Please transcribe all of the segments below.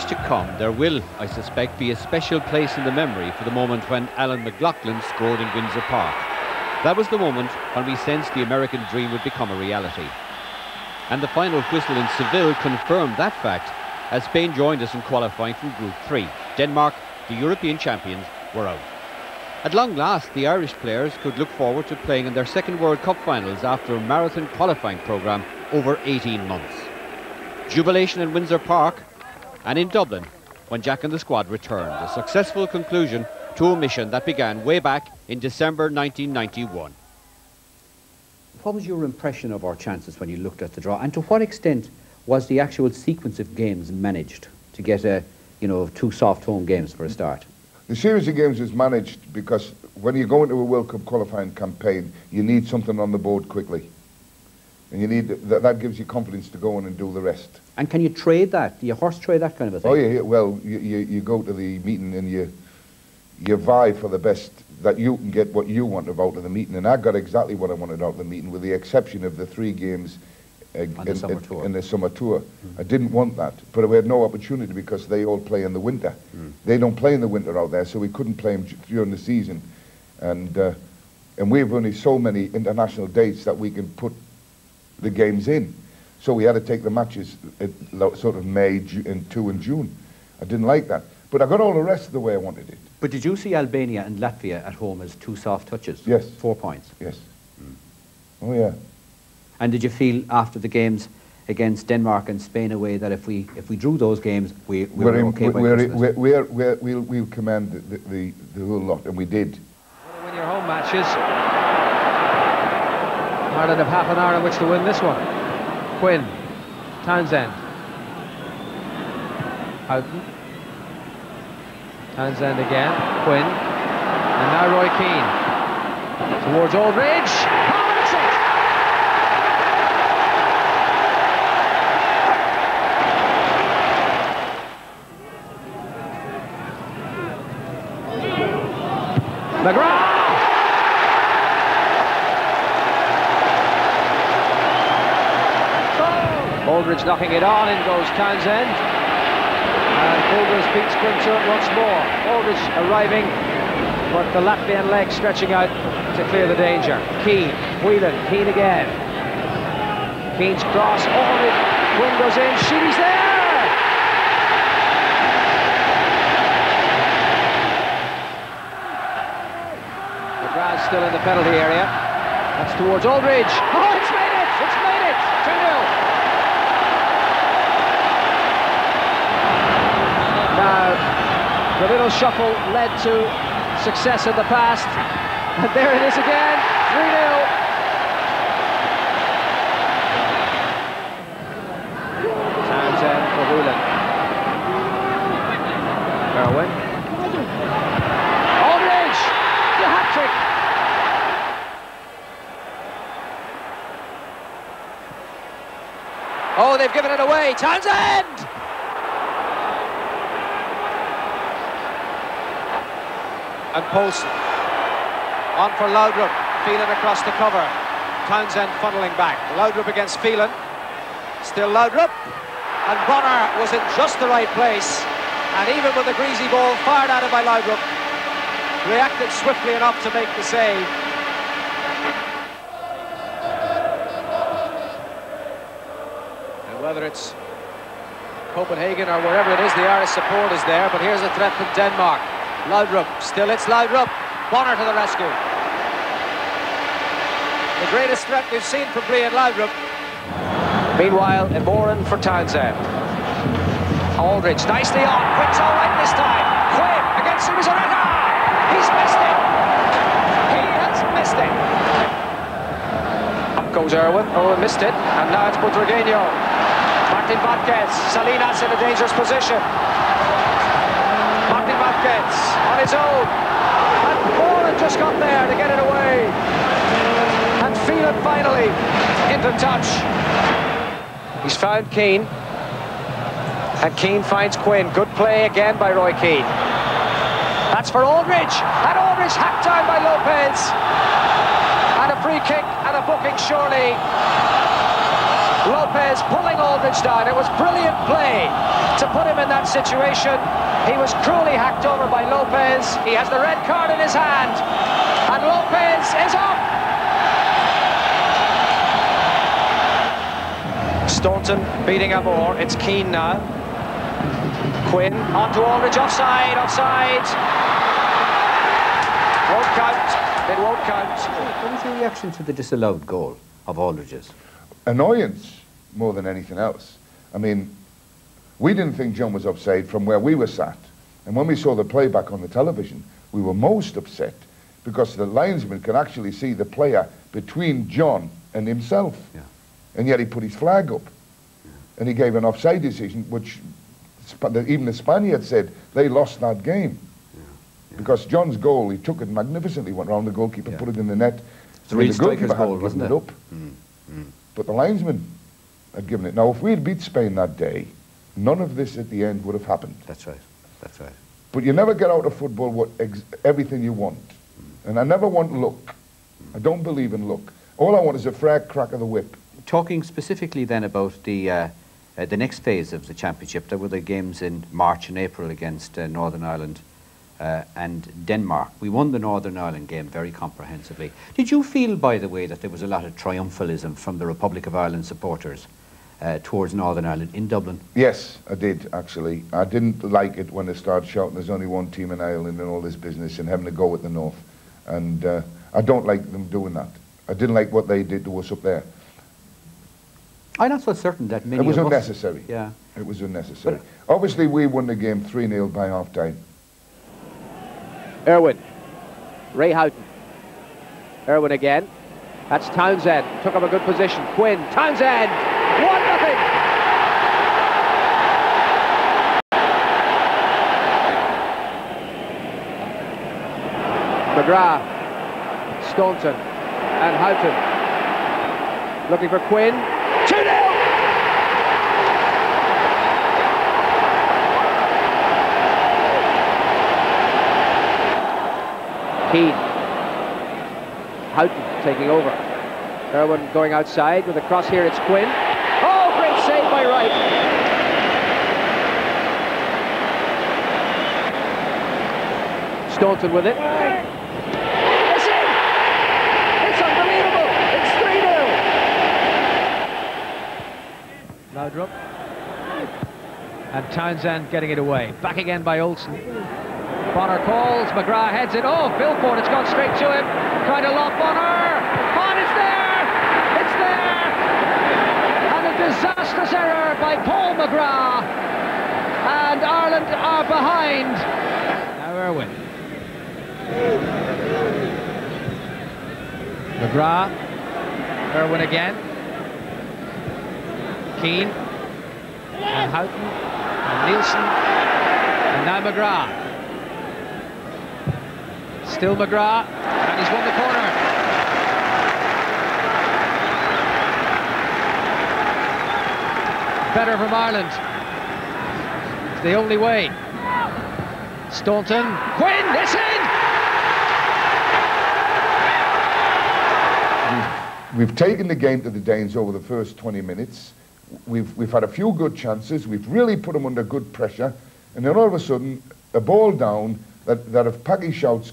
Years to come, there will, I suspect, be a special place in the memory for the moment when Alan McLoughlin scored in Windsor Park. That was the moment when we sensed the American dream would become a reality. And the final whistle in Seville confirmed that fact as Spain joined us in qualifying from Group 3. Denmark, the European champions, were out. At long last, the Irish players could look forward to playing in their second World Cup finals after a marathon qualifying programme over 18 months. Jubilation in Windsor Park and in Dublin when Jack and the squad returned, a successful conclusion to a mission that began way back in December 1991. What was your impression of our chances when you looked at the draw, and to what extent was the actual sequence of games managed to get a, you know, two soft home games for a start? The series of games is managed because when you go into a World Cup qualifying campaign, you need something on the board quickly. And you need that, that gives you confidence to go on and do the rest. And can you trade that? Do you horse trade that kind of a thing? Oh, yeah, well, you, you, you go to the meeting and you, you vie for the best that you can get what you want out of the meeting. And I got exactly what I wanted out of the meeting, with the exception of the three games uh, in, the summer tour. in the summer tour. I didn't want that, but we had no opportunity because they all play in the winter. They don't play in the winter out there, so we couldn't play them during the season. And, uh, and we've only so many international dates that we can put the games in. So we had to take the matches at sort of May, Ju- and two in June. I didn't like that. But I got all the rest the way I wanted it. But did you see Albania and Latvia at home as two soft touches? Yes. Four points. Yes. Hmm. Oh, yeah. And did you feel after the games against Denmark and Spain away that if we if we drew those games, we, we were in- okay by we're, we're, we're, we're, we'll, we'll command the, the, the whole lot, and we did. Win your home matches. Ireland have half an hour in which to win this one. Quinn, Townsend, Houghton, Townsend again, Quinn, and now Roy Keane. Towards Aldridge. Oh, that's it! McGrath! Aldridge knocking it on, in goes Townsend. And Aldridge beats Quinn to once more. Aldridge arriving, but the Latvian leg stretching out to clear the danger. Keane, Whelan, Keane again. Keane's cross, Aldridge, Quinn goes in, Sheedy's there! The McGrath's still in the penalty area. That's towards Aldridge. Oh, it's made it! It's made it! 2 0. Now, the little shuffle led to success in the past. And there it is again, 3 0. Townsend for Whelan. Irwin. Aldridge! The hat trick! Oh, they've given it away. Townsend! And. On for Laudrup, Phelan across the cover. Townsend funneling back. Laudrup against Phelan. Still Laudrup. And Bonner was in just the right place. And even with the greasy ball fired at him by Laudrup, reacted swiftly enough to make the save. And whether it's Copenhagen or wherever it is, the Irish support is there. But here's a threat from Denmark. Laudrup, still it's Laudrup. Bonner to the rescue. The greatest threat we've seen from Brian Laudrup. Meanwhile, Imoran for Townsend. Aldridge, nicely on. Quinn's all right this time. Quinn against Zubizarreta. He's missed it. He has missed it. Up goes Irwin. Irwin missed it. And now it's Butragueño. Martin Vasquez. Salinas in a dangerous position. On his own. And Moran just got there to get it away. And Phelan finally into touch. He's found Keane. And Keane finds Quinn. Good play again by Roy Keane. That's for Aldridge. And Aldridge hacked down by Lopez. And a free kick and a booking surely Lopez pulling Aldridge down. It was brilliant play to put him in that situation. He was cruelly hacked over by Lopez. He has the red card in his hand. And Lopez is off. Staunton beating Amor. It's Keane now. Quinn onto Aldridge. Offside, offside. Won't count. It won't count. What was your reaction to the disallowed goal of Aldridge's? Annoyance more than anything else. I mean, we didn't think John was offside from where we were sat. And when we saw the playback on the television, we were most upset because the linesman could actually see the player between John and himself. Yeah. And yet he put his flag up. And he gave an offside decision, which even the Spaniards said they lost that game. Because John's goal, he took it magnificently, went round the goalkeeper, Yeah. put it in the net. It's a real striker's goal, wasn't given it? up. Mm, mm. But the linesman had given it. Now, if we had beat Spain that day, none of this at the end would have happened. That's right. That's right. But you never get out of football what ex- everything you want. And I never want luck. I don't believe in luck. All I want is a fair crack of the whip. Talking specifically then about the uh, uh, the next phase of the championship, there were the games in March and April against uh, Northern Ireland uh, and Denmark. We won the Northern Ireland game very comprehensively. Did you feel, by the way, that there was a lot of triumphalism from the Republic of Ireland supporters uh, towards Northern Ireland in Dublin? Yes, I did, actually. I didn't like it when they started shouting there's only one team in Ireland and all this business and having to go with the North. And uh, I don't like them doing that. I didn't like what they did to us up there. I'm not so certain that many It was of us- unnecessary. Yeah. It was unnecessary. Obviously, we won the game 3-0 by half-time. Irwin. Ray Houghton. Irwin again. That's Townsend. Took up a good position. Quinn. Townsend. 1 nothing. McGrath. Staunton. And Houghton. Looking for Quinn. 2 0. Keane. Houghton taking over. Irwin going outside with a cross here. It's Quinn. Oh, great save by Wright. Staunton with it. It's in! It's unbelievable! It's 3 0. Laudrup. And Townsend getting it away. Back again by Olsen. Bonner calls, McGrath heads it. Oh, Philport, it's gone straight to him. Trying to lock Bonner. On, it's there! It's there! And a disastrous error by Paul McGrath. And Ireland are behind. Now Irwin. McGrath. Irwin again. Keane. And Houghton. And Nielsen. And now McGrath. Still McGrath, and he's won the corner. Better from Ireland. It's the only way. Staunton, Quinn, it's in! We've taken the game to the Danes over the first 20 minutes. We've, we've had a few good chances. We've really put them under good pressure. And then all of a sudden, a ball down that, that if Packie shouts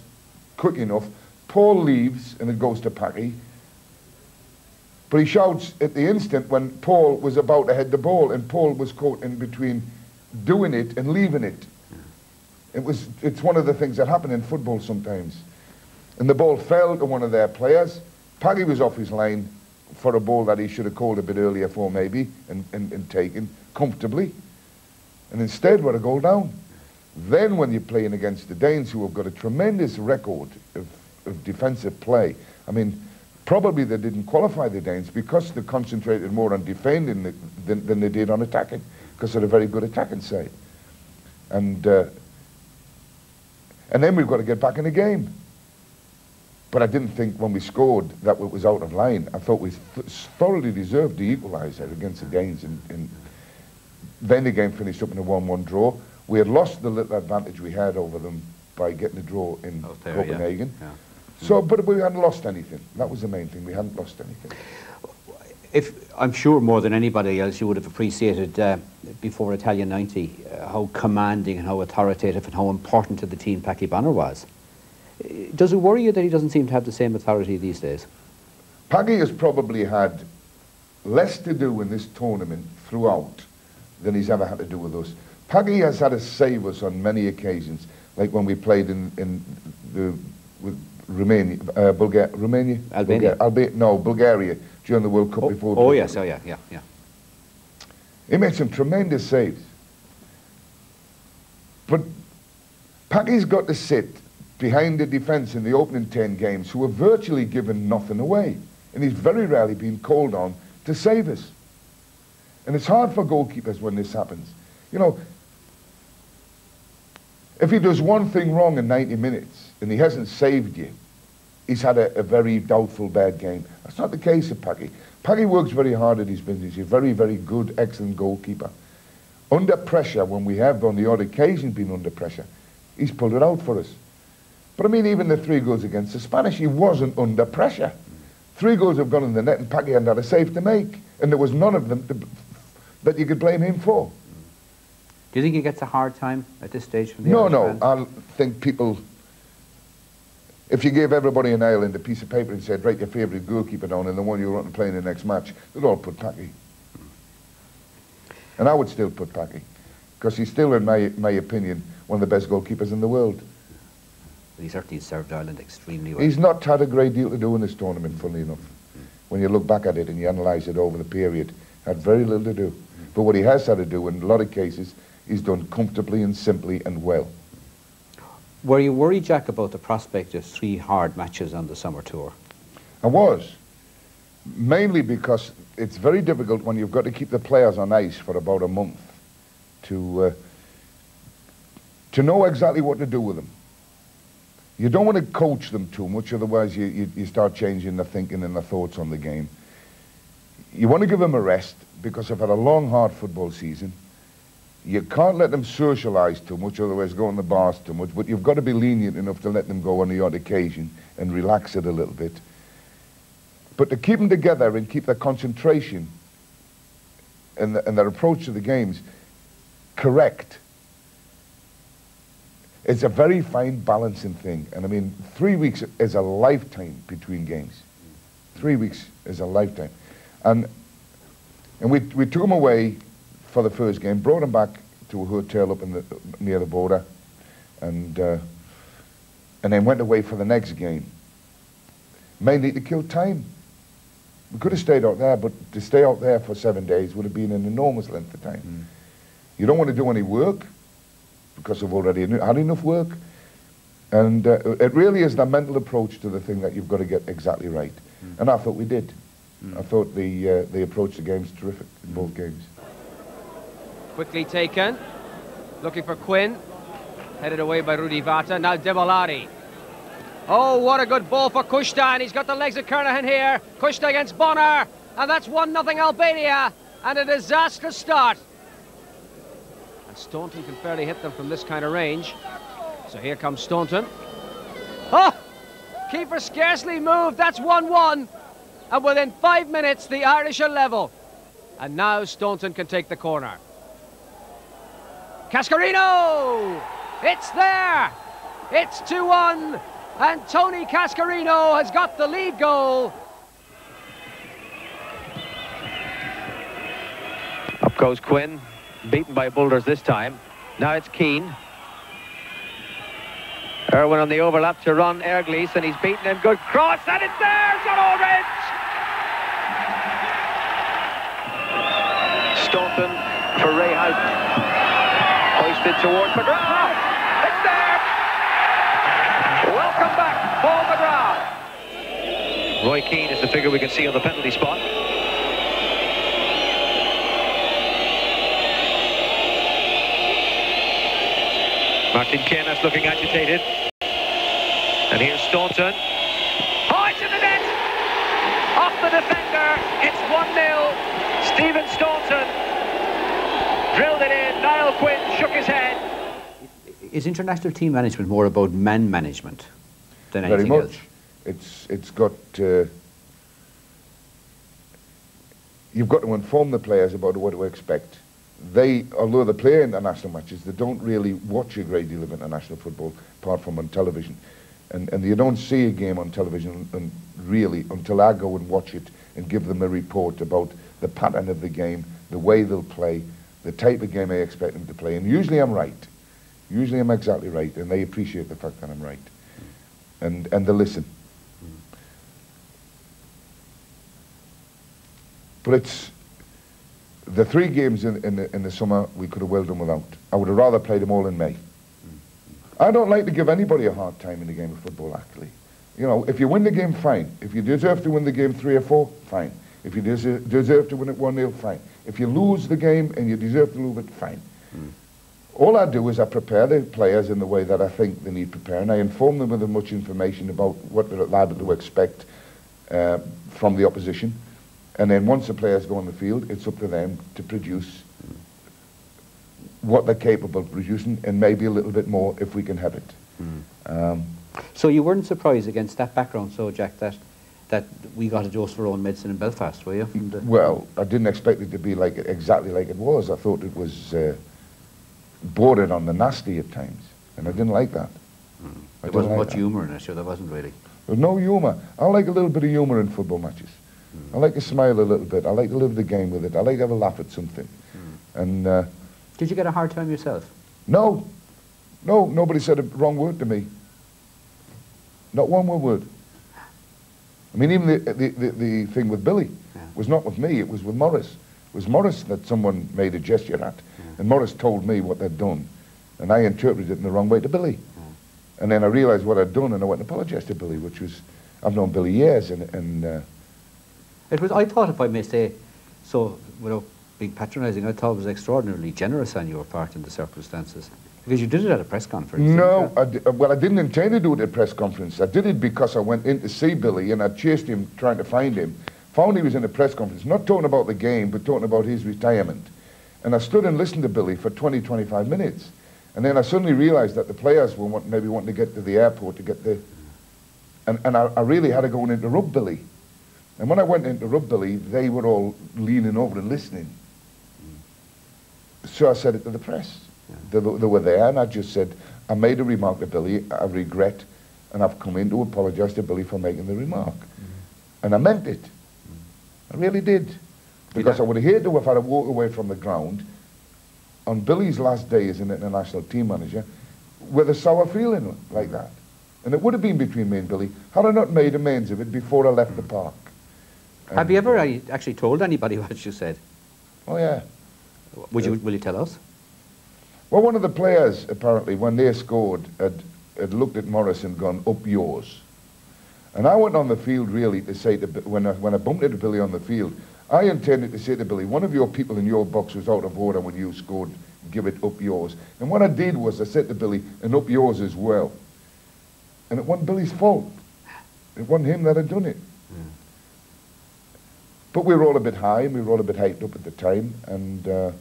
quick enough, Paul leaves and it goes to Packie. But he shouts at the instant when Paul was about to head the ball and Paul was caught in between doing it and leaving it. It was, it's one of the things that happen in football sometimes. And the ball fell to one of their players. Paddy was off his line for a ball that he should have called a bit earlier for maybe and, and, and taken comfortably. And instead we're a goal down. Then when you're playing against the Danes who have got a tremendous record of, of defensive play, I mean, probably they didn't qualify the Danes because they concentrated more on defending the, than, than they did on attacking because they're a very good attacking side. And, uh, and then we've got to get back in the game. But I didn't think when we scored that it was out of line. I thought we th thoroughly deserved the equaliser against the Danes. And, and then the game finished up in a 1-1 draw. We had lost the little advantage we had over them by getting a draw in there. Copenhagen. Yeah. So, but we hadn't lost anything. That was the main thing. We hadn't lost anything. if I'm sure more than anybody else, you would have appreciated uh, before Italia 90 uh, how commanding and how authoritative and how important to the team Packie Bonner was. Uh, Does it worry you that he doesn't seem to have the same authority these days? Packie has probably had less to do in this tournament throughout than he's ever had to do with us. Packie has had to save us on many occasions, like when we played in, in the, with Romania, uh, Bulgaria, Romania? Albania. Alba- no, Bulgaria, during the World Cup Oh, before. oh yes, oh yeah, yeah, yeah. He made some tremendous saves. But Packie's got to sit behind the defence in the opening 10 games who have virtually given nothing away. And he's very rarely been called on to save us. And it's hard for goalkeepers when this happens. You know, if he does one thing wrong in 90 minutes and he hasn't saved you, he's had a, a very doubtful bad game. That's not the case of Packie. Packie works very hard at his business. He's a very, very good, excellent goalkeeper. Under pressure, when we have on the odd occasion been under pressure, he's pulled it out for us. But I mean, even the three goals against the Spanish, he wasn't under pressure. Three goals have gone in the net and Packie hadn't had a save to make. And there was none of them to, that you could blame him for. Do you think he gets a hard time at this stage from the No, Irish no. fans? I think people. If you gave everybody in Ireland a piece of paper and said, write your favourite goalkeeper down and the one you want to play in the next match, they'd all put Packie. And I would still put Packie. Because he's still, in my, my opinion, one of the best goalkeepers in the world. He certainly served Ireland extremely well. He's not had a great deal to do in this tournament, funnily enough. When you look back at it and you analyse it over the period, had very little to do. But what he has had to do in a lot of cases, he's done comfortably and simply and well. Were you worried, Jack, about the prospect of three hard matches on the summer tour? I was. Mainly because it's very difficult when you've got to keep the players on ice for about a month to, uh, to know exactly what to do with them. You don't want to coach them too much, otherwise you, you, you start changing their thinking and their thoughts on the game. You want to give them a rest because they've had a long, hard football season. You can't let them socialise too much, otherwise go in the bars too much, but you've got to be lenient enough to let them go on the odd occasion and relax it a little bit. But to keep them together and keep their concentration and, the, and their approach to the games correct, it's a very fine balancing thing. And I mean, three weeks is a lifetime between games. Three weeks is a lifetime. And, and we, we took them away for the first game, brought him back to a hotel up in the, near the border, and, uh, and then went away for the next game. Mainly to kill time. We could have stayed out there, but to stay out there for seven days would have been an enormous length of time. You don't want to do any work because I've already had enough work. And uh, it really is the mental approach to the thing that you've got to get exactly right. And I thought we did. I thought the, uh, the approach to the game's terrific in both games. Quickly taken. Looking for Quinn. Headed away by Rudi Vata. Now Demollari. Oh, what a good ball for Kushta, he's got the legs of Kernaghan here. Kushta against Bonner, and that's 1 nothing Albania, and a disastrous start. And Staunton can fairly hit them from this kind of range. So here comes Staunton. Oh! Keeper scarcely moved, that's 1 1. And within five minutes, the Irish are level. And now Staunton can take the corner. Cascarino! It's there! It's 2 1, and Tony Cascarino has got the lead goal. Up goes Quinn, beaten by Boulders this time. Now it's Keane. Irwin on the overlap to Ron Erglis, and he's beaten him. Good cross, and it's there! John Aldridge! Staunton for Ray Houghton. Hoisted towards McGrath. It's there! Welcome back, Paul McGrath. Roy Keane is the figure we can see on the penalty spot. Martin Kenas looking agitated. And here's Staunton. It's in the net! Off the defender. It's 1-0. Stephen Staunton drilled it in. Niall Quinn shook his head. Is international team management more about man management than anything Very much. else? It's, it's got... Uh, you've got to inform the players about what to expect. They, although they play international matches, they don't really watch a great deal of international football apart from on television. And, and you don't see a game on television and really until I go and watch it and give them a report about the pattern of the game, the way they'll play, the type of game I expect them to play. And usually I'm right. Usually I'm exactly right, and they appreciate the fact that I'm right. And, and they listen. But it's the three games in, in, the, in the summer we could have well done without. I would have rather played them all in May. I don't like to give anybody a hard time in the game of football, actually. You know, if you win the game, fine. If you deserve to win the game three or four, fine. If you deserve, deserve to win it 1-0, fine. If you lose the game and you deserve to lose it, fine. Mm. All I do is I prepare the players in the way that I think they need preparing. I inform them with as much information about what they're liable to expect uh, from the opposition. And then once the players go on the field, it's up to them to produce what they're capable of producing and maybe a little bit more if we can have it. Mm. Um, so you weren't surprised against that background, so Jack, that that we got a dose of our own medicine in Belfast, were you? Well, I didn't expect it to be like exactly like it was. I thought it was uh, bordered on the nasty at times, and I didn't like that. Mm. There wasn't like much humour in it, sure, there wasn't really. There was no humour. I like a little bit of humour in football matches. Mm. I like to smile a little bit. I like to live the game with it. I like to have a laugh at something. Mm. And uh, did you get a hard time yourself? No. No, nobody said a wrong word to me. Not one word. I mean, even the, the, the, the thing with Billy yeah. was not with me, it was with Maurice. It was Maurice that someone made a gesture at. Yeah. And Maurice told me what they'd done. And I interpreted it in the wrong way to Billy. Yeah. And then I realized what I'd done and I went and apologized to Billy, which was, I've known Billy years and... and uh, it was, I thought, if I may say, so, without being patronising, I thought it was extraordinarily generous on your part in the circumstances. Because you did it at a press conference. No, I di- uh, well, I didn't intend to do it at a press conference. I did it because I went in to see Billy and I chased him trying to find him. Found he was in a press conference, not talking about the game, but talking about his retirement. And I stood and listened to Billy for 20, 25 minutes. And then I suddenly realized that the players were want, maybe wanting to get to the airport to get the... And, and I, I really had to go and interrupt Billy. And when I went to interrupt Billy, they were all leaning over and listening. So I said it to the press. They, they, were there, and I just said, I made a remark to Billy, I regret, and I've come in to apologise to Billy for making the remark. Mm. And I meant it. Mm. I really did. Because I would have hated to have had to walk away from the ground on Billy's last day as an international team manager with a sour feeling like that. And it would have been between me and Billy had I not made amends of it before I left the park. And have you ever uh, actually told anybody what you said? Oh, yeah. Would you, will you tell us? Well, one of the players, apparently, when they scored, had, had looked at Maurice and gone, up yours. And I went on the field, really, to say, to, when, I, when I bumped into Billy on the field, I intended to say to Billy, one of your people in your box was out of order when you scored, give it up yours. And what I did was I said to Billy, and up yours as well. And it wasn't Billy's fault. It wasn't him that had done it. But we were all a bit high, and we were all a bit hyped up at the time, and uh,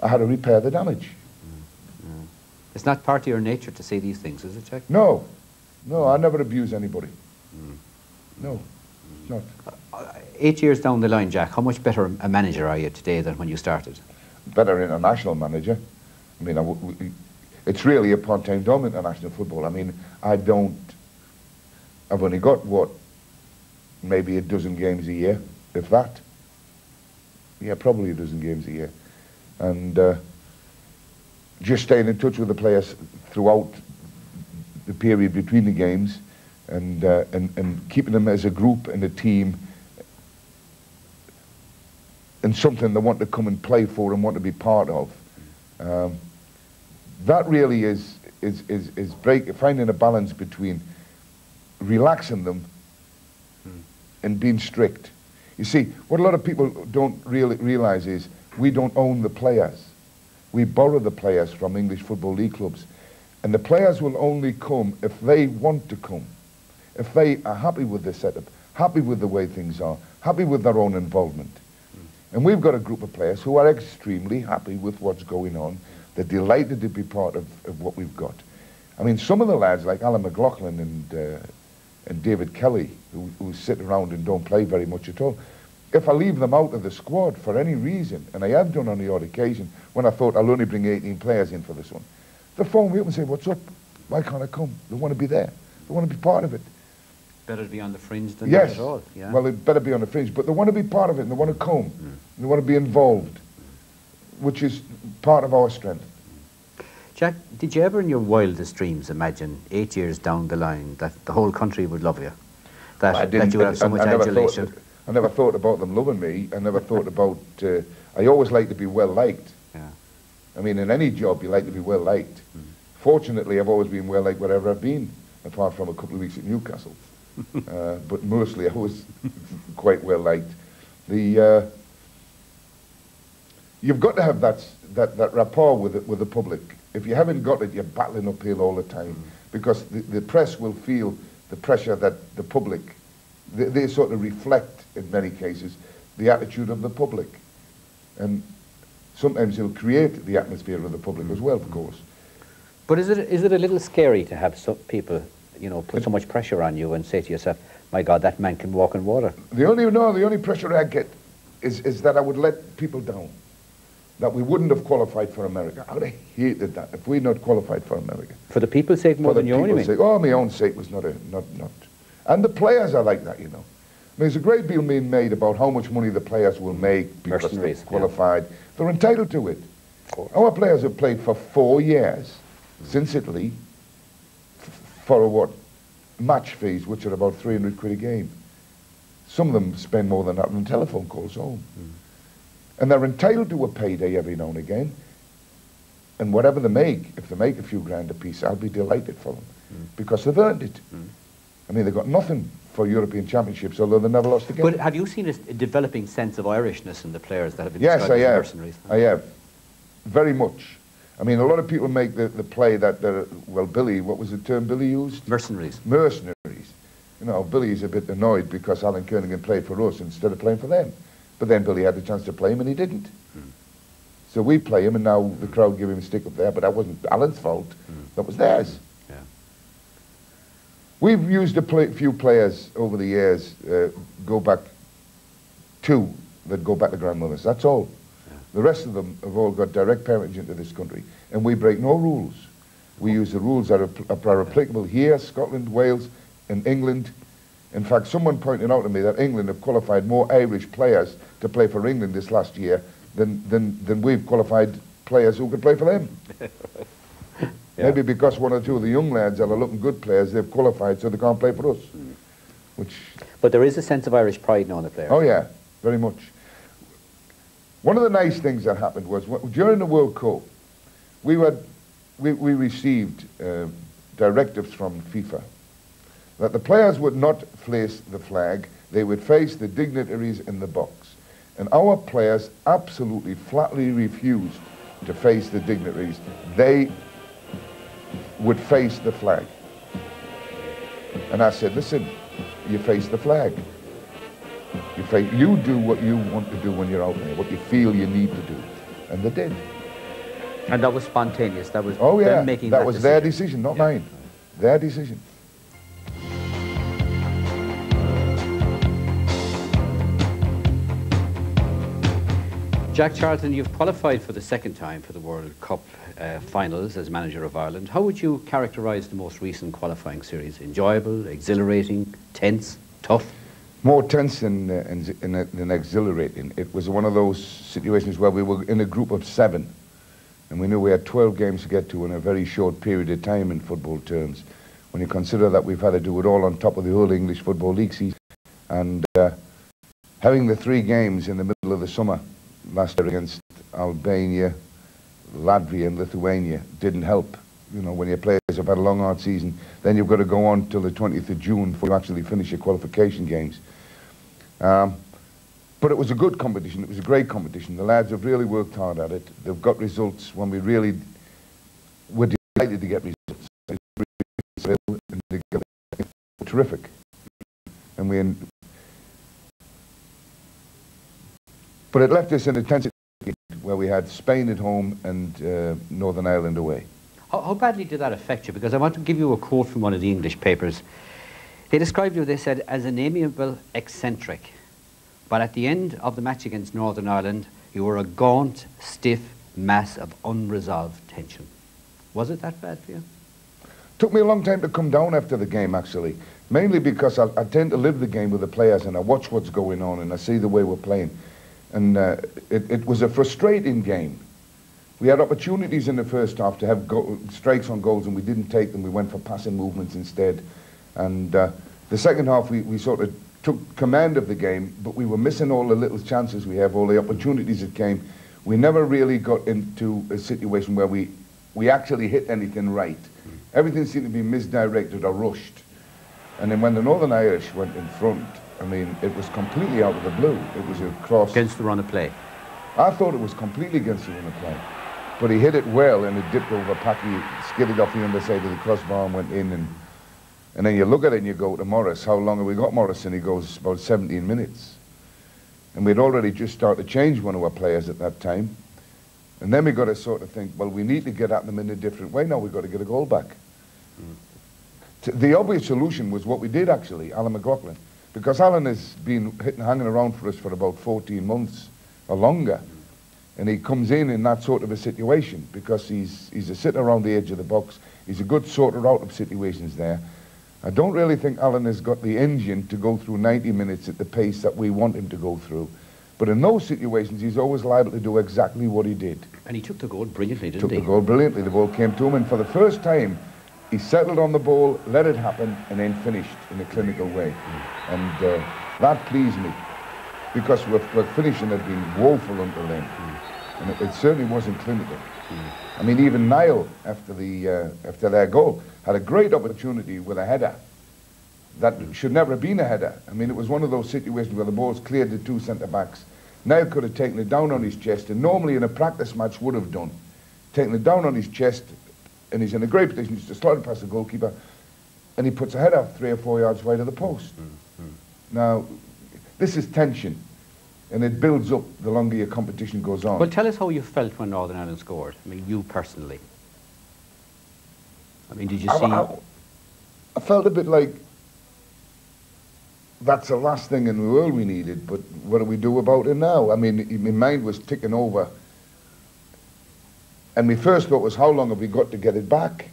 I had to repair the damage. Mm, mm. It's not part of your nature to say these things, is it, Jack? No. No, I never abuse anybody. Mm. No, it's not. Uh, eight years down the line, Jack, how much better a manager are you today than when you started? Better international manager. I mean, I it's really a part-time job international football. I mean, I don't, I've only got, what, maybe a dozen games a year, if that. Yeah, probably a dozen games a year. And uh, just staying in touch with the players throughout the period between the games and, uh, and, and keeping them as a group and a team and something they want to come and play for and want to be part of. Um, that really is, is, is, is break, finding a balance between relaxing them and being strict. You see, what a lot of people don't really realize is we don't own the players. We borrow the players from English Football League clubs. And the players will only come if they want to come, if they are happy with the setup, happy with the way things are, happy with their own involvement. And we've got a group of players who are extremely happy with what's going on. They're delighted to be part of, of what we've got. I mean, some of the lads, like Alan McLoughlin and uh, and David Kelly, who, who sit around and don't play very much at all. If I leave them out of the squad for any reason, and I have done on the odd occasion, when I thought I'll only bring 18 players in for this one, they phone me up and say, what's up? Why can't I come? They want to be there. They want to be part of it. Better to be on the fringe than yes. not at all. Yeah. Well, it better be on the fringe, but they want to be part of it and they want to come. Mm. They want to be involved, which is part of our strength. Jack, did you ever in your wildest dreams imagine eight years down the line that the whole country would love you? That, that you would have so much adulation? I never thought about them loving me. I never thought about... Uh, I always like to be well liked. Yeah. I mean, in any job, you like to be well liked. Mm. Fortunately, I've always been well liked wherever I've been, apart from a couple of weeks at Newcastle. uh, but mostly I was quite well liked. The... Uh, you've got to have that, that, that rapport with, it, with the public. If you haven't got it, you're battling uphill all the time mm. because the, the press will feel the pressure that the public, they, they, sort of reflect, in many cases, the attitude of the public. And sometimes it'll create the atmosphere of the public as well, of course. But is it, is it a little scary to have so people, you know, put so much pressure on you and say to yourself, my God, that man can walk in water? The only, no, the only pressure I get is, is that I would let people down that we wouldn't have qualified for America. I would have hated that if we'd not qualified for America. For the people's sake more for than your own, sake. Oh, my own sake was not a, not, not. And the players are like that, you know. There's a great deal being made about how much money the players will make because they're qualified. Yeah. They're entitled to it. Our players have played for four years since Italy for a what? Match fees, which are about 300 quid a game. Some of them spend more than that on telephone calls home. Mm. And they're entitled to a payday every now and again. And whatever they make, if they make a few grand a piece, I'll be delighted for them mm. because they've earned it. Mm. I mean, they've got nothing for European Championships, although they never lost a game. But have you seen a, developing sense of Irishness in the players that have been yes, I have. mercenaries? I have. Very much. I mean, a lot of people make the, the play that, they're, well, Billy, what was the term Billy used? Mercenaries. Mercenaries. You know, Billy's a bit annoyed because Alan Kernaghan played for us instead of playing for them. But then Billy had the chance to play him and he didn't. Mm. So we play him and now the crowd give him a stick up there, but that wasn't Alan's fault. Mm. That was theirs. We've used a play, few players over the years, uh, go back two that go back to grandmothers. That's all. Yeah. The rest of them have all got direct parentage into this country. And we break no rules. We use the rules that are, are applicable here, Scotland, Wales, and England, in fact, someone pointed out to me that England have qualified more Irish players to play for England this last year than, than, than we've qualified players who could play for them. yeah. Maybe because one or two of the young lads that are looking good players, they've qualified so they can't play for us. Mm. Which but there is a sense of Irish pride now in the players. Oh yeah, very much. One of the nice things that happened was during the World Cup, we, had, we, we received uh, directives from FIFA that the players would not face the flag, they would face the dignitaries in the box. And our players absolutely flatly refused to face the dignitaries. They would face the flag. And I said, listen, you face the flag. You, face, you do what you want to do when you're out there, what you feel you need to do. And they did. And that was spontaneous. That was oh yeah, making that, that was decision. their decision, not yeah. mine. Their decision. Jack Charlton, you've qualified for the second time for the World Cup uh, finals as manager of Ireland. How would you characterise the most recent qualifying series? Enjoyable, exhilarating, tense, tough? More tense than, uh, than exhilarating. It was one of those situations where we were in a group of seven and we knew we had 12 games to get to in a very short period of time in football terms. When you consider that we've had to do it all on top of the whole English Football League season and uh, having the three games in the middle of the summer last year against Albania, Latvia and Lithuania didn't help. You know, when your players have had a long, hard season, then you've got to go on till the 20th of June before you actually finish your qualification games. Um, but it was a good competition. It was a great competition. The lads have really worked hard at it. They've got results when we really were delighted to get results. It's Terrific. And we But it left us in a tense where we had Spain at home and uh, Northern Ireland away. How, how, badly did that affect you? Because I want to give you a quote from one of the English papers. They described you, they said, as an amiable eccentric. But at the end of the match against Northern Ireland, you were a gaunt, stiff mass of unresolved tension. Was it that bad for you? Took me a long time to come down after the game, actually. Mainly because I, I tend to live the game with the players and I watch what's going on and I see the way we're playing. And uh, it, it was a frustrating game. We had opportunities in the first half to have go- strikes on goals and we didn't take them. We went for passing movements instead. And uh, the second half, we, we sort of took command of the game, but we were missing all the little chances we have, all the opportunities that came. We never really got into a situation where we, we actually hit anything right. Everything seemed to be misdirected or rushed. And then when the Northern Irish went in front, I mean, it was completely out of the blue. It was a cross. Against the run of play. I thought it was completely against the run of play. But he hit it well and it dipped over Packie, skidded off the underside of the crossbar and went in. And, and then you look at it and you go to Maurice, how long have we got Maurice? And he goes, about 17 minutes. And we'd already just started to change one of our players at that time. And then we got to sort of think, well, we need to get at them in a different way now. We've got to get a goal back. Mm. T- The obvious solution was what we did actually, Alan McLoughlin. Because Alan has been hanging around for us for about 14 months or longer. And he comes in in that sort of a situation because he's, he's a sitting around the edge of the box. He's a good sorter out of situations there. I don't really think Alan has got the engine to go through 90 minutes at the pace that we want him to go through. But in those situations, he's always liable to do exactly what he did. And he took the goal brilliantly, didn't Took he? the goal brilliantly. The ball came to him, and for the first time, he settled on the ball, let it happen, and then finished in a clinical way. And uh, that pleased me because our finishing had been woeful until then, and it, it certainly wasn't clinical. I mean, even Niall, after the uh, after their goal, had a great opportunity with a header. That should never have been a header. I mean, it was one of those situations where the ball's cleared the two centre backs. Niall could have taken it down on his chest, and normally in a practice match would have done. Taken it down on his chest, and he's in a great position he's just to slide it past the goalkeeper, and he puts a header three or four yards wide of the post. Mm, mm. Now, this is tension, and it builds up the longer your competition goes on. Well, tell us how you felt when Northern Ireland scored. I mean, you personally. I mean, did you I, see? I- I felt a bit like that's the last thing in the world we needed, but what do we do about it now? I mean, my mind was ticking over. And my first thought was, how long have we got to get it back?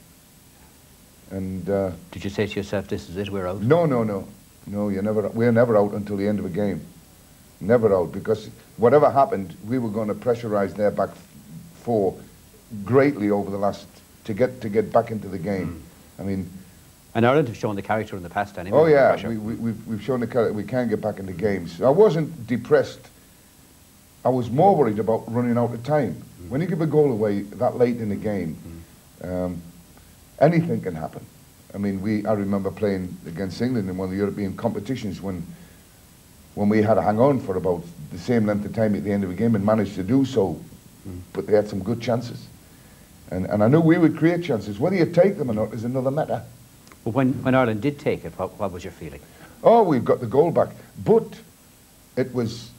And uh, Did you say to yourself, "This is it, we're out"? no, no, no, no. You're never. We're never out until the end of a game. Never out because whatever happened, we were going to pressurize their back four greatly over the last to get to get back into the game. I mean, And Ireland have shown the character in the past anyway. Oh yeah, we, we, we've, we've shown the character we can get back in into games. I wasn't depressed. I was more worried about running out of time. When you give a goal away that late in the game, um, anything can happen. I mean, we I remember playing against England in one of the European competitions when when we had to hang on for about the same length of time at the end of the game and managed to do so, but they had some good chances. And, and I knew we would create chances. Whether you take them or not is another matter. But when, when Ireland did take it, what, what was your feeling? Oh, we've got the goal back. But it was,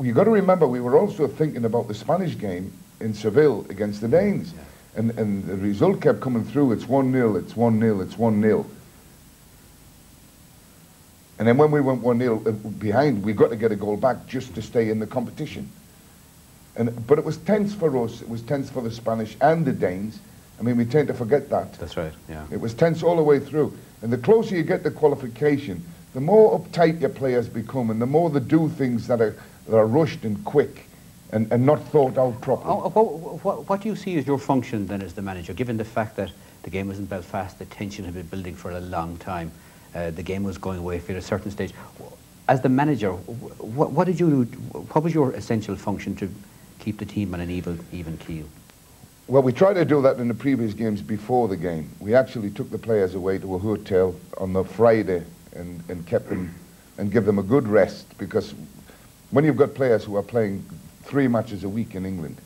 you got to remember, we were also thinking about the Spanish game in Seville against the Danes. And, and the result kept coming through. It's 1 0, it's 1 0, it's 1 0. And then when we went 1 0 uh, behind, we got to get a goal back just to stay in the competition. And, but it was tense for us, it was tense for the Spanish and the Danes. I mean, we tend to forget that. That's right. Yeah. It was tense all the way through. And the closer you get to qualification, the more uptight your players become and the more they do things that are, that are rushed and quick and, and not thought out properly. Oh, what, what, what do you see as your function then as the manager, given the fact that the game was in Belfast, the tension had been building for a long time, uh, the game was going away for a certain stage. As the manager, what, what did you, what was your essential function to keep the team on an even, even keel? Well, we tried to do that in the previous games before the game. We actually took the players away to a hotel on the Friday and, and kept them and give them a good rest because when you've got players who are playing three matches a week in England,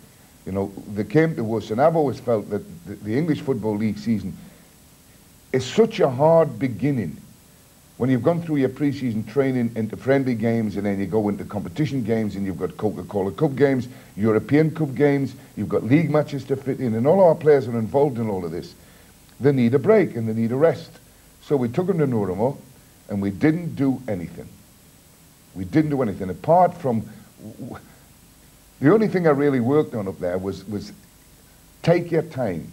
you know, they came to us, and I've always felt that the, the English Football League season is such a hard beginning when you've gone through your pre-season training into friendly games and then you go into competition games and you've got Coca-Cola Cup games, European Cup games, you've got league matches to fit in and all our players are involved in all of this. They need a break and they need a rest. So we took them to Nuremore, and we didn't do anything. We didn't do anything apart from. The only thing I really worked on up there was was take your time,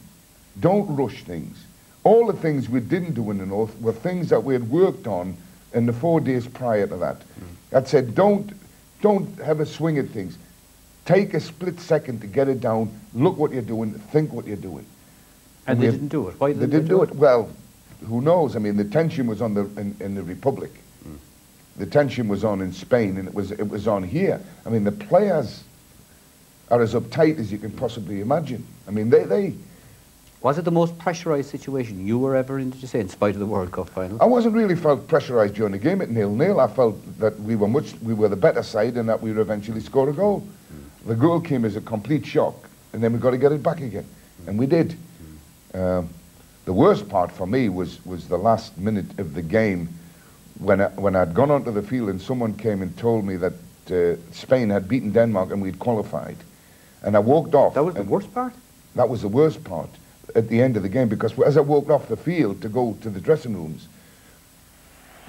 don't rush things. All the things we didn't do in the north were things that we had worked on in the four days prior to that. Mm. I'd said don't don't have a swing at things. Take a split second to get it down. Look what you're doing. Think what you're doing. And, and they didn't do it. Why didn't they didn't do it? it? Well, who knows? I mean, the tension was on the in, in the Republic. Mm. The tension was on in Spain, and it was it was on here. I mean, the players are as uptight as you can possibly imagine. I mean, they they. Was it the most pressurised situation you were ever in, did you say, in spite of the World Cup final? I wasn't really felt pressurised during the game at nil-nil. I felt that we were much, we were the better side and that we would eventually score a goal. Mm. The goal came as a complete shock, and then we got to get it back again, mm. and we did. Um, the worst part for me was, was the last minute of the game when, I, when I'd gone onto the field and someone came and told me that uh, Spain had beaten Denmark and we'd qualified. And I walked off. That was the worst part? That was the worst part at the end of the game because as I walked off the field to go to the dressing rooms,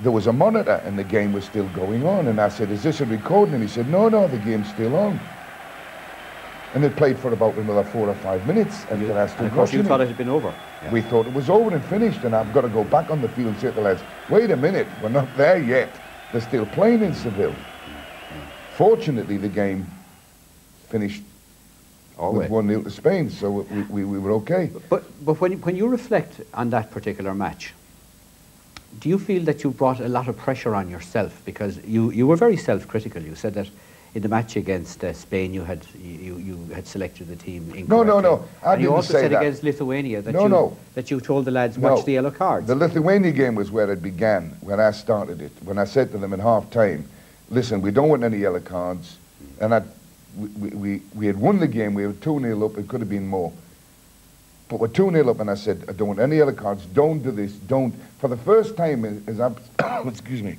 there was a monitor and the game was still going on. And I said, is this a recording? And he said, no, no, the game's still on. And it played for about another four or five minutes. And, you, I still and of course you thought it had been over. Yeah. We thought it was over and finished. And I've got to go back on the field and say to the lads, wait a minute, we're not there yet. They're still playing in Seville. Fortunately, the game finished All with 1 0 to Spain, so we, we, we, were okay. But, but when, when you reflect on that particular match, do you feel that you brought a lot of pressure on yourself? Because you, you were very self critical. You said that in the match against uh, Spain, you had you, you had selected the team incorrectly. No, no, no. I and you also said that. against Lithuania that no, you no. that you told the lads watch no. the yellow cards. The Lithuania game was where it began when I started it. When I said to them in half time, "Listen, we don't want any yellow cards," and I, we, we, we had won the game. We were two 0 up. It could have been more. But we're 2 0 up, and I said, I don't want any other cards. Don't do this. Don't. For the first time, as I'm, excuse me,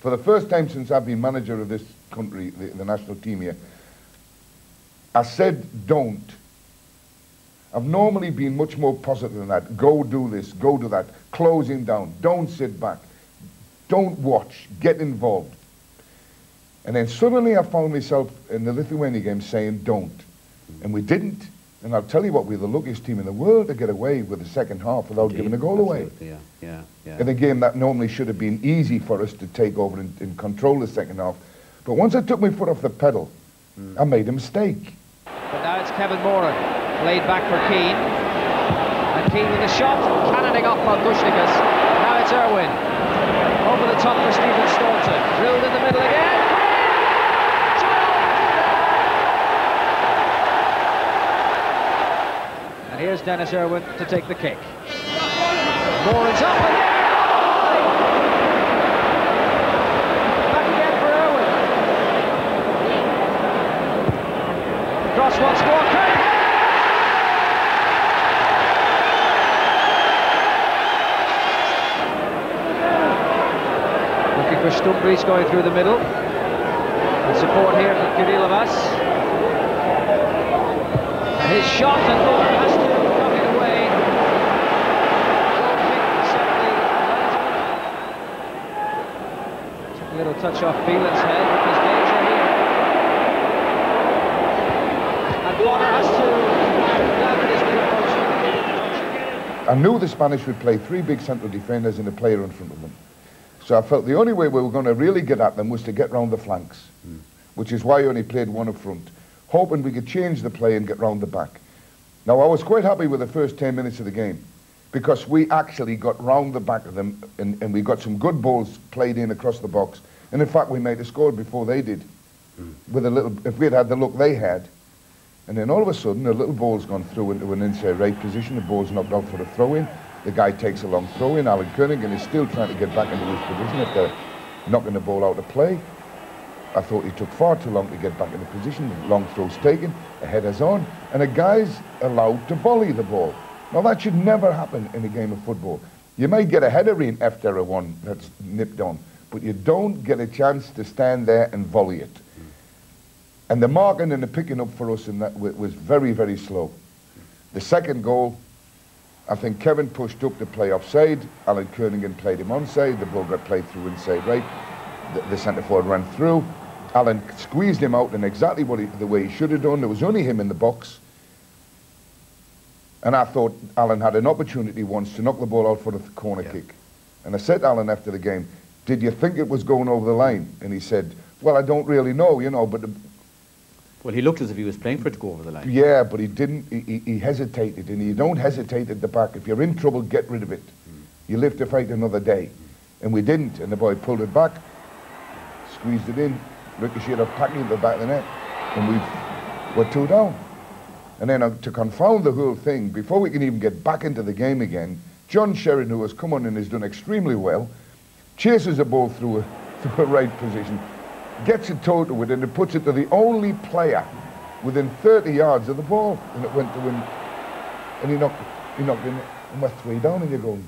for the first time since I've been manager of this country, the, the national team here, I said don't. I've normally been much more positive than that. Go do this, go do that. Closing down. Don't sit back. Don't watch. Get involved. And then suddenly I found myself in the Lithuania game saying don't. And we didn't. And I'll tell you what, we're the luckiest team in the world to get away with the second half without Indeed. giving a goal Absolutely. away. Yeah, yeah, yeah. In a game that normally should have been easy for us to take over and, and control the second half. But once I took my foot off the pedal, mm. I made a mistake. But now it's Kevin Moran, laid back for Keane. And Keane with a shot, cannoning off Malkushnikas. Now it's Irwin. Over the top for Stephen Staunton. Drilled in the middle again. Here's Denis Irwin to take the kick. Moran's up and Back again for Irwin. Cross once more. Looking for Stumbries going through the middle. And support here from Kirilovas. His shot and Moran has to little touch off head, there's danger here. And has to I knew the Spanish would play three big central defenders and a player in front of them. So I felt the only way we were going to really get at them was to get round the flanks, mm. which is why I only played one up front, hoping we could change the play and get round the back. Now, I was quite happy with the first 10 minutes of the game because we actually got round the back of them and, and we got some good balls played in across the box. And in fact, we might have scored before they did. Mm. With a little, if we had had the look they had, and then all of a sudden, a little ball's gone through into an inside right position. The ball's knocked out for a throw in. The guy takes a long throw in. Alan Kernaghan is still trying to get back into his position after knocking the ball out of play. I thought he took far too long to get back into position. Long throws taken, a header's on, and a guy's allowed to volley the ball. Now that should never happen in a game of football. You may get a header in after a one that's nipped on, but you don't get a chance to stand there and volley it. And the marking and the picking up for us in that was very, very slow. The second goal, I think Kevin pushed up to play offside. Alan Kernaghan played him onside. The ball got played through inside right. The, the centre forward ran through. Alan squeezed him out in exactly what he, the way he should have done. There was only him in the box. And I thought Alan had an opportunity once to knock the ball out for a corner Yeah. kick. And I said to Alan after the game, did you think it was going over the line? And he said, well, I don't really know, you know, but the, Well, he looked as if he was playing for it to go over the line. yeah, but he didn't. He, he, he hesitated, and you don't hesitate at the back. If you're in trouble, get rid of it. You live to fight another day, and we didn't. And the boy pulled it back, squeezed it in, ricocheted a Packie at the back of the net, and we were two down. And then uh, to confound the whole thing, before we can even get back into the game again, John Sheridan, who has come on and has done extremely well, chases the ball through a, through a right position, gets it toe to it, and it puts it to the only player within 30 yards of the ball, and it went to him, and he knocked, he knocked in, and we're three down, and you're going,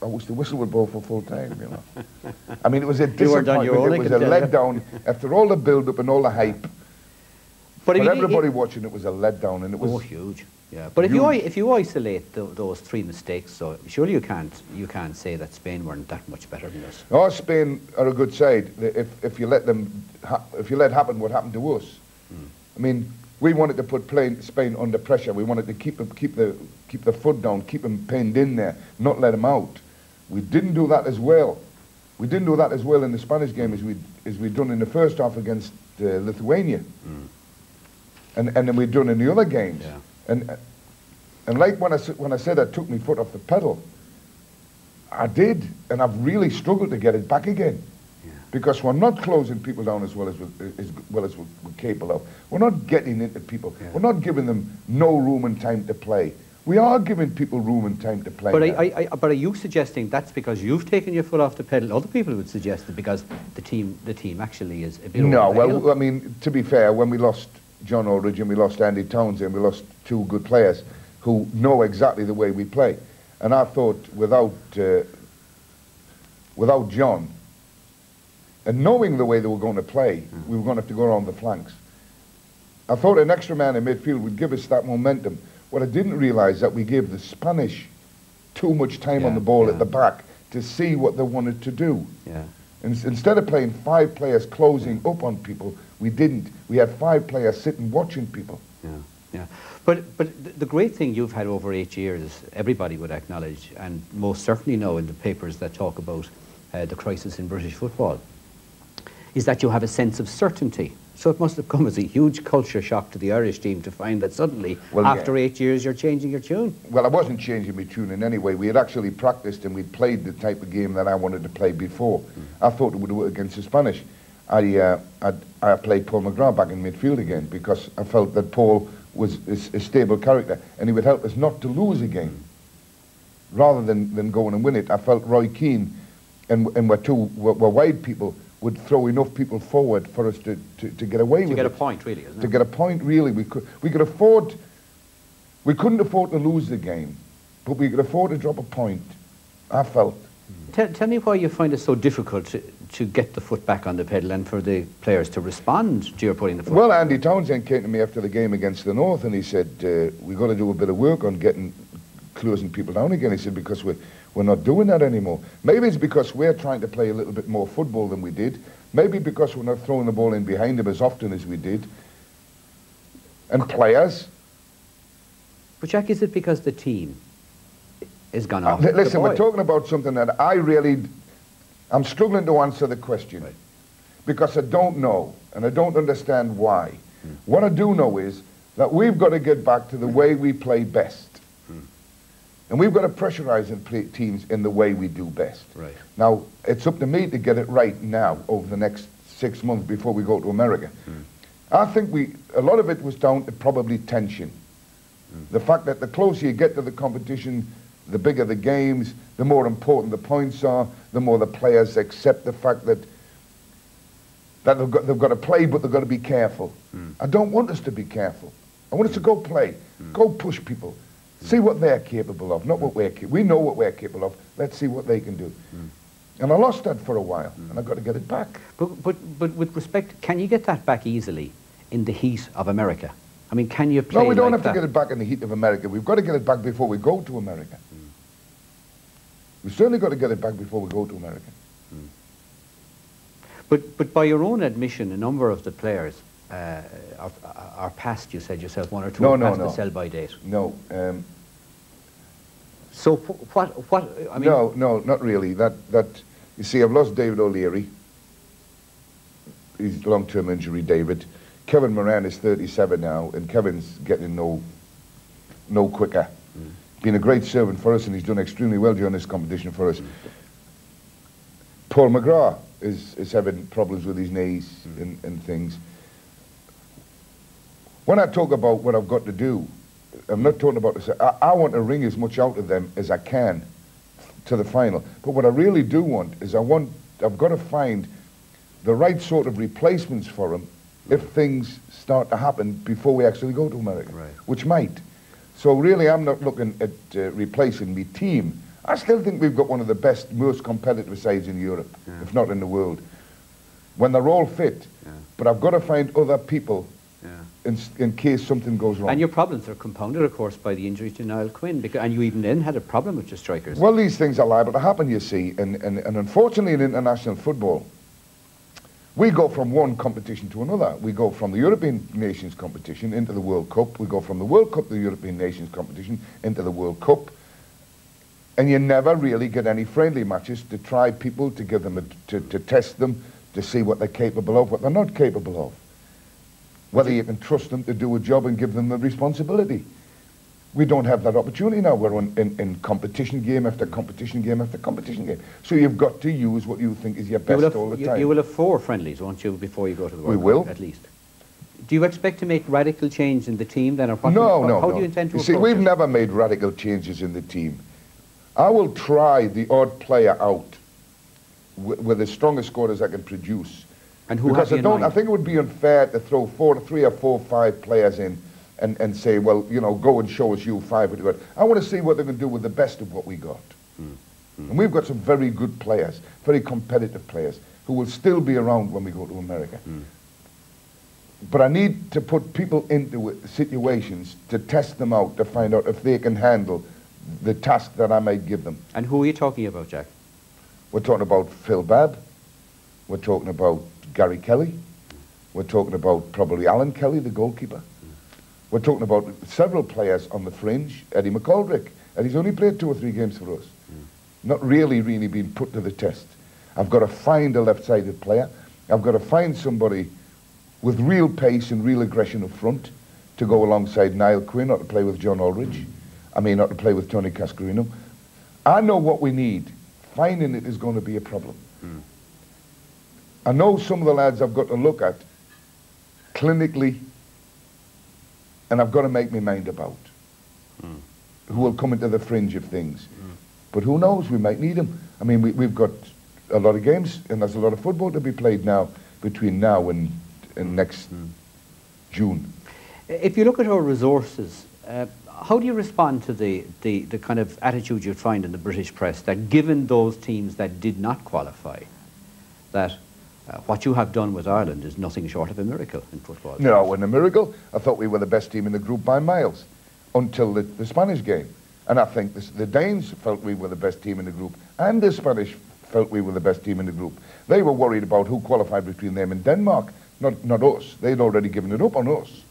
I wish the whistle would blow for full time, you know. I mean, it was a disappointment. own, it was a letdown after all the build-up and all the hype. But For if you- everybody watching, it was a letdown, and it oh, was Oh, huge. Yeah, but if you Huge. if you isolate tho- those three mistakes, so surely you can't you can't say that Spain weren't that much better than us. Oh, Spain are a good side. If if you let them, ha- if you let happen what happened to us, I mean, we wanted to put plain, Spain under pressure. We wanted to keep them, keep the keep the foot down, keep them pinned in there, not let them out. We didn't do that as well. We didn't do that as well in the Spanish game as we as we done in the first half against uh, Lithuania, and and then we'd done in the other games. Yeah. And and like when I when I said I took my foot off the pedal, I did, and I've really struggled to get it back again. Because we're not closing people down as well as, we, as well as we're, we're capable of. We're not getting into people. Yeah. We're not giving them no room and time to play. We are giving people room and time to play. But. I, I, I, but are you suggesting that's because you've taken your foot off the pedal? Other people would suggest it because the team the team actually is a bit no, over the hill. well, I mean, to be fair, when we lost John Aldridge and we lost Andy Townsend, and we lost two good players who know exactly the way we play. And I thought without, uh, without John, and knowing the way they were going to play, we were going to have to go around the flanks. I thought an extra man in midfield would give us that momentum. What I didn't realise that we gave the Spanish too much time on the ball yeah. at the back to see what they wanted to do. yeah. In- Instead of playing five players closing up on people, we didn't. We had five players sitting watching people. Yeah, yeah. But, but the great thing you've had over eight years, everybody would acknowledge, and most certainly know in the papers that talk about uh, the crisis in British football, is that you have a sense of certainty. So it must have come as a huge culture shock to the Irish team to find that suddenly, Well, yeah. after eight years, you're changing your tune. Well, I wasn't changing my tune in any way. We had actually practiced and we'd played the type of game that I wanted to play before. I thought it would work against the Spanish. I, uh, I'd, I played Paul McGrath back in midfield again because I felt that Paul was a, a stable character and he would help us not to lose a game rather than, than going and win it. I felt Roy Keane and, and we're two were, were wide people would throw enough people forward for us to, to, to get away To with get a it. point, really, isn't to it? get a point really we could we could afford we couldn't afford to lose the game but we could afford to drop a point i felt Tell, tell me why you find it so difficult to, get the foot back on the pedal and for the players to respond to your putting the foot well andy townsend came to me after the game against the north and he said uh, we've got to do a bit of work on getting closing people down again. He said because we're, we're not doing that anymore. Maybe it's because we're trying to play a little bit more football than we did. Maybe because we're not throwing the ball in behind them as often as we did. And players. But Jack, is it because the team is gone Uh, off? the listen, we're talking about something that I really, I'm struggling to answer the question because I don't know and I don't understand why. Hmm. What I do know is that we've got to get back to the way we play best. Hmm. And we've got to pressurize and play teams in the way we do best. Right. Now, it's up to me to get it right now over the next six months before we go to America. Hmm. I think we, a lot of it was down to probably tension. The fact that the closer you get to the competition, the bigger the games, the more important the points are, the more the players accept the fact that that they've got, they've got to play, but they've got to be careful. Hmm. I don't want us to be careful. I want us to go play, hmm. go push people, hmm. see what they're capable of, not what we're capable We know what we're capable of. Let's see what they can do. And I lost that for a while, and I've got to get it back. But, but, but with respect, can you get that back easily in the heat of America? I mean, can you play No, we don't like have that? to get it back in the heat of America. We've got to get it back before we go to America. Hmm. We've certainly got to get it back before we go to America. But, but by your own admission, a number of the players uh, are, are past, you said yourself, one or two No, no, past no. the sell-by date. No, um, So what, what, I mean, no, no, not really. That, that, you see, I've lost David O'Leary. He's long-term injury, David. Kevin Moran is 37 now, and Kevin's getting no, no quicker. Been a great servant for us, and he's done extremely well during this competition for us. Paul McGrath is, is having problems with his knees and, and things. When I talk about what I've got to do, I'm not talking about this. I, I want to wring as much out of them as I can to the final. But what I really do want is I want, I've got to find the right sort of replacements for them if things start to happen before we actually go to America, Right. which might. So really, I'm not looking at uh, replacing my team. I still think we've got one of the best, most competitive sides in Europe, if not in the world. When they're all fit, Yeah. but I've got to find other people yeah. in, in case something goes wrong. And your problems are compounded, of course, by the injury to Niall Quinn, because, and you even then had a problem with your strikers. Well, these things are liable to happen, you see, and, and, and unfortunately in international football, we go from one competition to another. We go from the European Nations competition into the World Cup. We go from the World Cup to the European Nations competition into the World Cup. And you never really get any friendly matches to try people, to give them, a, to, to test them, to see what they're capable of, what they're not capable of. Whether you can trust them to do a job and give them the responsibility. We don't have that opportunity now. We're in, in, in competition game after competition game after competition game. So you've got to use what you think is your best will have, all the you, time. you will have four friendlies, won't you, before you go to the We World Cup, will. at least. Do you expect to make radical change in the team then, or what? no, how, no, how no. do you intend to see, approach we've it? never made radical changes in the team. I will try the odd player out with, with the strongest scorers I can produce. And who because I don't. I think it would be unfair to throw four, three or four, five players in, and, and say, well, you know, go and show us you five what you got. I want to see what they can do with the best of what we got. Hmm. And we've got some very good players, very competitive players, who will still be around when we go to America. Hmm. But I need to put people into situations to test them out to find out if they can handle the task that I might give them. And who are you talking about, Jack? We're talking about Phil Babb. We're talking about Gary Kelly. We're talking about probably Alan Kelly, the goalkeeper. We're talking about several players on the fringe. Eddie McGoldrick. he's only played two or three games for us. Hmm. Not really, really been put to the test. I've got to find a left-sided player. I've got to find somebody with real pace and real aggression up front to go alongside Niall Quinn not to play with John Aldridge. Hmm. I mean, not to play with Tony Cascarino. I know what we need. Finding it is going to be a problem. Hmm. I know some of the lads I've got to look at clinically, and I've got to make my mind about hmm. who will come into the fringe of things. Hmm. But who knows? We might need them. I mean, we, we've got a lot of games, and there's a lot of football to be played now between now and, and next hmm. June. If you look at our resources, uh, how do you respond to the, the, the kind of attitude you'd find in the British press that given those teams that did not qualify, that uh, what you have done with Ireland is nothing short of a miracle in football? No, in a miracle. I thought we were the best team in the group by miles until the, the Spanish game. And I think this, the Danes felt we were the best team in the group, and the Spanish felt we were the best team in the group. They were worried about who qualified between them and Denmark, not, not us. They'd already given it up on us.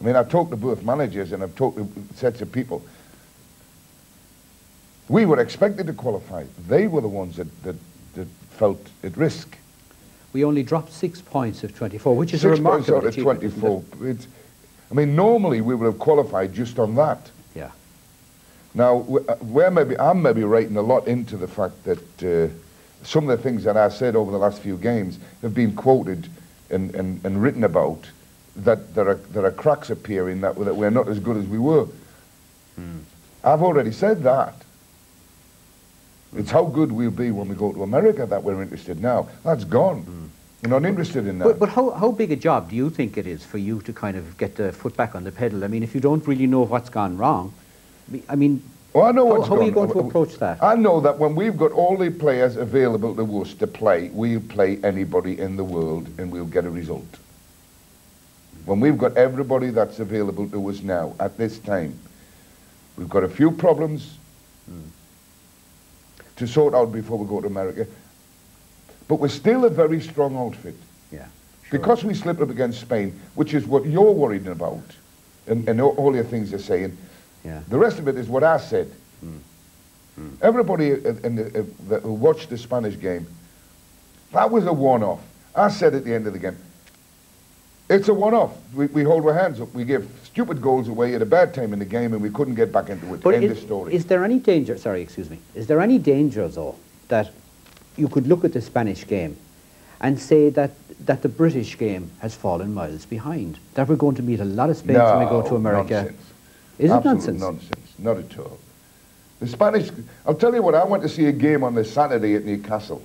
I mean, I've talked to both managers and I've talked to sets of people. We were expected to qualify. They were the ones that, that, that felt at risk. We only dropped six points of 24, which is a Six points remarkable out of achievement, isn't it? 24. It's, I mean, normally we would have qualified just on that. Yeah. Now, uh, where maybe I'm maybe writing a lot into the fact that uh, some of the things that I said over the last few games have been quoted and, and, and written about that there are, there are cracks appearing that, that we're not as good as we were. I've already said that. It's how good we'll be when we go to America that we're interested now. That's gone. Hmm. We're not interested in that. But, but how, how big a job do you think it is for you to kind of get the foot back on the pedal? I mean, if you don't really know what's gone wrong, I mean, Well, I know How- what's how are you going to approach that? I know that when we've got all the players available to us to play, we'll play anybody in the world and we'll get a result. when we've got everybody that's available to us now at this time. We've got a few problems hmm. To sort out before we go to America, but we're still a very strong outfit. Yeah. Sure. Because we slipped up against Spain, which is what you're worried about, and, and all- your things you're saying, Yeah. the rest of it is what I said. Everybody uh, in the, uh, who watched the Spanish game, that was a one-off. I said at the end of the game, it's a one-off. We, we hold our hands up. We give stupid goals away at a bad time in the game, and we couldn't get back into it. But End is, of story. is there any danger, sorry, excuse me, is there any danger, though, that you could look at the Spanish game and say that, that the British game has fallen miles behind? That we're going to meet a lot of Spain when we go to No, America? Nonsense. Is it nonsense? nonsense. Not at all. The Spanish, I'll tell you what, I went to see a game on the Saturday at Newcastle.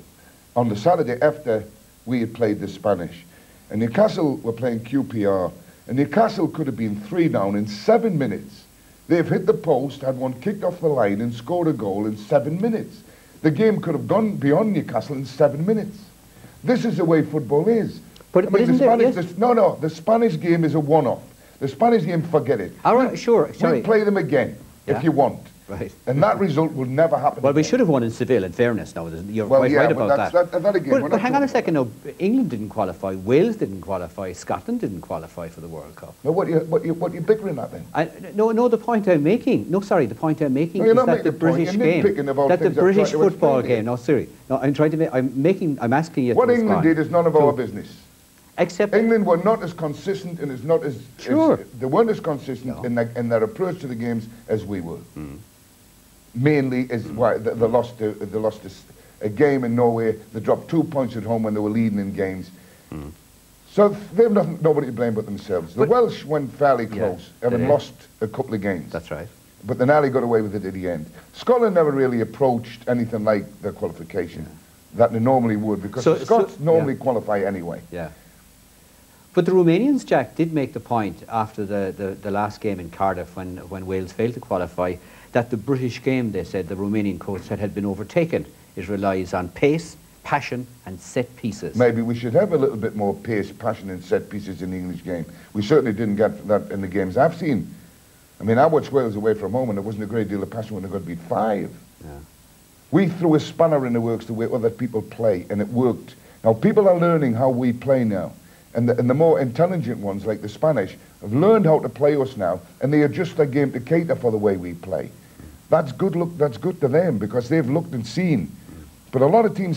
On the Saturday after we had played the Spanish. And Newcastle were playing QPR. And Newcastle could have been three down in seven minutes. They've hit the post, had one kicked off the line, and scored a goal in seven minutes. The game could have gone beyond Newcastle in seven minutes. This is the way football is. But- I but mean, the isn't there- Spanish, yes? the- no, no, the Spanish game is a one-off. The Spanish game, forget it. All right, sure, sorry. We'll play them again Yeah. if you want. Right. And that result will never happen. Well, we should have won in Seville, in fairness. Now, you're Well, quite yeah, right about that. that- that again, but, but hang on a second. Now, England didn't qualify, Wales didn't qualify, Scotland didn't qualify for the World Cup. Now, what you what you what you bickering at then? I, no, no. The point I'm making. No, sorry. The point I'm making No, is that the British game, that the British football explain to you. game. No, sorry. No, I'm trying to. Make, I'm making. I'm asking you. What England did is none of to- our business. Except England were not as consistent and as not as, as- Sure. they weren't as consistent No. in, their, in their approach to the games as we were. Hmm. Mainly is why they, they lost a, they lost a a, game in Norway. They dropped two points at home when they were leading in games. Hmm. So they've nothing, nobody to blame but themselves. The But- Welsh went fairly close, they having lost a couple of games. that's right. But they nearly got away with it at the end. Scotland never really approached anything like their qualification that they normally would because So- the Scots so- normally yeah. qualify anyway. Yeah. But the Romanians, Jack, did make the point after the, the, the last game in Cardiff when, when Wales failed to qualify that the British game, they said, the Romanian coach said, had been overtaken. It relies on pace, passion, and set pieces. Maybe we should have a little bit more pace, passion, and set pieces in the English game. We certainly didn't get that in the games I've seen. I mean, I watched Wales away from home, and there wasn't a great deal of passion when they got beat five. Yeah. We threw a spanner in the works the way other people play, and it worked. Now, people are learning how we play now. And the, and the more intelligent ones, like the Spanish, have learned how to play us now, and they adjust their game to cater for the way we play. That's good, look, that's good to them, because they've looked and seen. But a lot of teams